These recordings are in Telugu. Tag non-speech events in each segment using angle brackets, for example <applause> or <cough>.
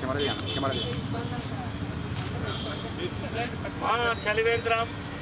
Camara Diana, Camara Diana. Ah, Chalivendrap.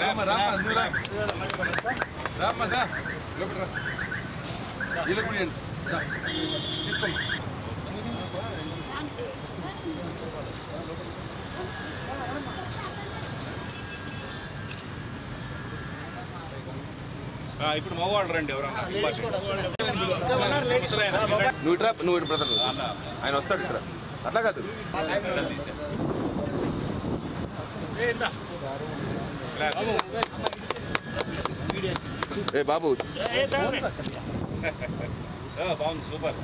Rama Rama Rama Rama దా లోపల రా ఇలా కుడియండి దా. తీసుకోమ్మా ఇప్పుడు మగవాళ్ళు రండి ఎవరన్నా. నువ్వు ఇట్రా నువ్వు ఇటు బ్రదర్. ఆయన వస్తాడు ఇట్రా అట్లా కాదు. ఏ, బాబు. <laughs> బాగుంది సూపర్.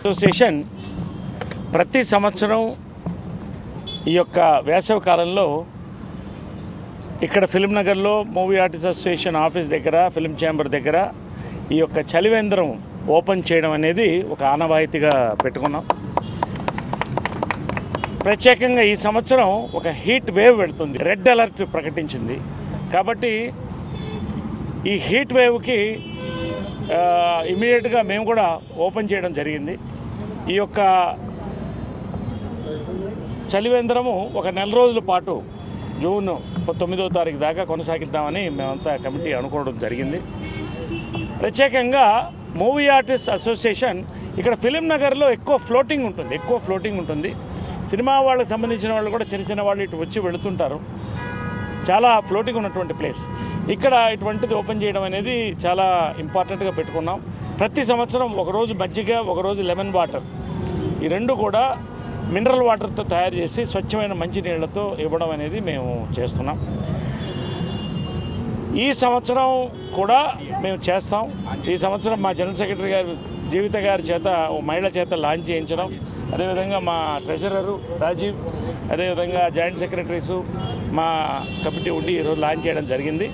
అసోసియేషన్ ప్రతి సంవత్సరం ఈ యొక్క వేసవి కాలంలో ఇక్కడ ఫిల్మ్ నగర్లో మూవీ ఆర్టిస్ట్ అసోసియేషన్ ఆఫీస్ దగ్గర ఫిల్మ్ ఛాంబర్ దగ్గర ఈ యొక్క చలివేంద్రం ఓపెన్ చేయడం అనేది ఒక ఆనవాయితీగా పెట్టుకున్నాం. ప్రత్యేకంగా ఈ సంవత్సరం ఒక హీట్ వేవ్ పెడుతుంది రెడ్ అలర్ట్ ప్రకటించింది. కాబట్టి ఈ హీట్ వేవ్కి ఇమీడియట్గా మేము కూడా ఓపెన్ చేయడం జరిగింది. ఈ యొక్క చలివేంద్రము ఒక నెల రోజుల పాటు జూన్ తొమ్మిదో తారీఖు దాకా కొనసాగిద్దామని మేమంతా కమిటీ అనుకోవడం జరిగింది. ప్రత్యేకంగా మూవీ ఆర్టిస్ట్ అసోసియేషన్ ఇక్కడ ఫిలిం నగర్లో ఎక్కువ ఫ్లోటింగ్ ఉంటుంది ఎక్కువ ఫ్లోటింగ్ ఉంటుంది. సినిమా వాళ్ళకి సంబంధించిన వాళ్ళు కూడా చిన్న చిన్న వాళ్ళు ఇటు వచ్చి వెళుతుంటారు. చాలా ఫ్లోటింగ్ ఉన్నటువంటి ప్లేస్. ఇక్కడ ఇటువంటిది ఓపెన్ చేయడం అనేది చాలా ఇంపార్టెంట్గా పెట్టుకున్నాం. ప్రతి సంవత్సరం ఒకరోజు మజ్జిగ ఒకరోజు లెమన్ వాటర్. ఈ రెండు కూడా మినరల్ వాటర్తో తయారు చేసి స్వచ్ఛమైన మంచినీళ్ళతో ఇవ్వడం అనేది మేము చేస్తున్నాం. ఈ సంవత్సరం కూడా మేము చేస్తాం. ఈ సంవత్సరం మా జనరల్ సెక్రటరీ గారు జీవిత గారి చేత మహిళ చేత లాంచ్ చేయించడం. అదేవిధంగా మా ట్రెజరరు రాజీవ్ అదేవిధంగా జాయింట్ సెక్రటరీసు మా కమిటీ ఉండి ఈరోజు లాంచ్ చేయడం జరిగింది.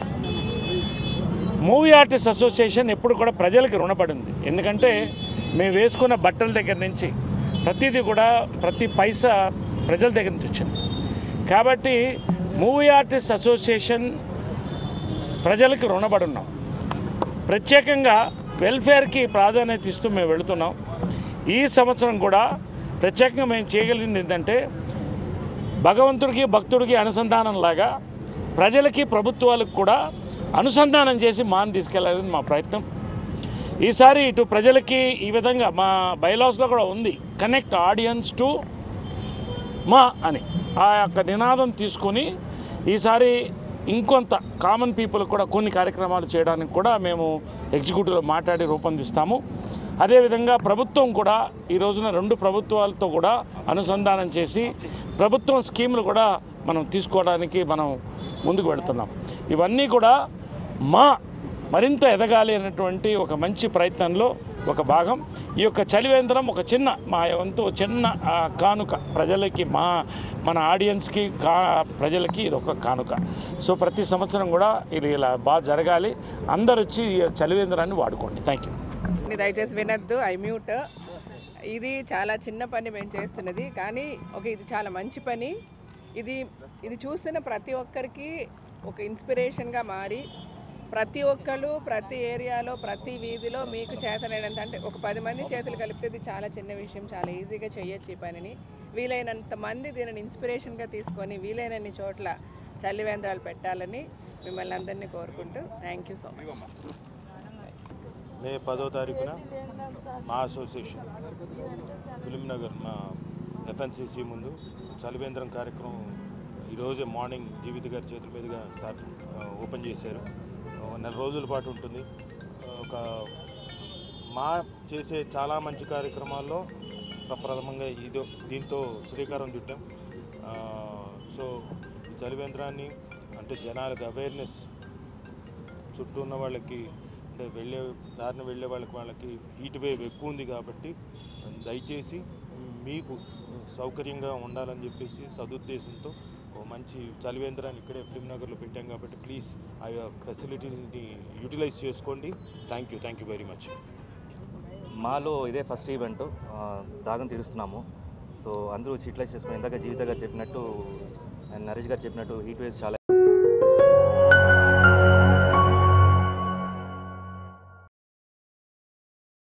మూవీ ఆర్టిస్ట్ అసోసియేషన్ ఎప్పుడు కూడా ప్రజలకు రుణపడింది. ఎందుకంటే మేము వేసుకున్న బట్టల దగ్గర నుంచి ప్రతిదీ కూడా ప్రతి పైసా ప్రజల దగ్గర నుంచి వచ్చింది. కాబట్టి మూవీ ఆర్టిస్ట్ అసోసియేషన్ ప్రజలకు రుణపడి ఉన్నాం ప్రత్యేకంగా వెల్ఫేర్కి ప్రాధాన్యత ఇస్తూ మేము వెళుతున్నాం. ఈ సంవత్సరం కూడా ప్రత్యేకంగా మేము చేయగలిగింది ఏంటంటే భగవంతుడికి భక్తుడికి అనుసంధానం లాగా ప్రజలకి ప్రభుత్వాలకు కూడా అనుసంధానం చేసి మాను తీసుకెళ్ళాలని మా ప్రయత్నం. ఈసారి ఇటు ప్రజలకి ఈ విధంగా మా బైలాస్లో కూడా ఉంది. కనెక్ట్ ఆడియన్స్ టు మా అని. ఆ యొక్క నినాదం తీసుకొని ఈసారి ఇంకొంత కామన్ పీపుల్ కూడా కొన్ని కార్యక్రమాలు చేయడానికి కూడా మేము ఎగ్జిక్యూటివ్లో మాట్లాడి రూపొందిస్తాము. అదేవిధంగా ప్రభుత్వం కూడా ఈ రోజున రెండు ప్రభుత్వాలతో కూడా అనుసంధానం చేసి ప్రభుత్వం స్కీములు కూడా మనం తీసుకోవడానికి మనం ముందుకు వెళుతున్నాం. ఇవన్నీ కూడా మా మరింత ఎదగాలి అనేటువంటి ఒక మంచి ప్రయత్నంలో ఒక భాగం. ఈ యొక్క చలివేంద్రం ఒక చిన్న మా వంతు చిన్న కానుక. ప్రజలకి మా మన ఆడియన్స్కి కా ప్రజలకి ఇది ఒక కానుక. సో ప్రతి సంవత్సరం కూడా ఇది ఇలా బాగా జరగాలి. అందరు వచ్చి ఈ చలివేంద్రాన్ని వాడుకోండి. Thank you. దయచేసి వినద్దు ఐ మ్యూట్. ఇది చాలా చిన్న పని మేము చేస్తున్నది. కానీ ఒక ఇది చాలా మంచి పని. ఇది ఇది చూస్తున్న ప్రతి ఒక్కరికి ఒక ఇన్స్పిరేషన్గా మారి ప్రతి ఒక్కళ్ళు ప్రతి ఏరియాలో ప్రతి వీధిలో మీకు చేతనైనంత అంటే ఒక పది మంది చేతులు కలిపితే ఇది చాలా చిన్న విషయం చాలా ఈజీగా చేయొచ్చు ఈ పనిని. వీలైనంత మంది దీనిని ఇన్స్పిరేషన్గా తీసుకొని వీలైనన్ని చోట్ల చలివేంద్రాలు పెట్టాలని మిమ్మల్ని అందరినీ కోరుకుంటూ thank you so much. May పదో తారీఖున మా అసోసియేషన్ ఫిలింనగర్ మా ఎఫ్ఎన్సిసి ముందు చలివేంద్రం కార్యక్రమం ఈరోజే మార్నింగ్ జీవిత గారి చేతుల మీదుగా స్టార్ట్ ఓపెన్ చేశారు. నెల రోజుల పాటు ఉంటుంది. ఒక మా చేసే చాలా మంచి కార్యక్రమాల్లో ప్రప్రథమంగా ఇది దీంతో శ్రీకారం చుట్టాం. సో ఈ చలివేంద్రాన్ని అంటే జనాలకు అవేర్నెస్ చుట్టూ ఉన్న వాళ్ళకి అంటే వెళ్ళే దారిన వెళ్ళే వాళ్ళకి వాళ్ళకి హీట్ వేవ్ ఎక్కువ ఉంది కాబట్టి దయచేసి మీకు సౌకర్యంగా ఉండాలని చెప్పేసి సదుద్దేశంతో ఓ మంచి చలివేంద్రాన్ని ఇక్కడే ఫిలిం నగర్లో పెట్టాం కాబట్టి ప్లీజ్ ఆ ఫెసిలిటీని యూటిలైజ్ చేసుకోండి. Thank you thank you very much మాలో ఇదే ఫస్ట్ ఈవెంట్ దాగం తీరుస్తున్నాము. సో అందరూ వచ్చి యూటిలైజ్ చేసుకుని ఇందాక జీవిత గారు చెప్పినట్టు అండ్ నరేష్ గారు చెప్పినట్టు హీట్ వేవ్స్ చాలా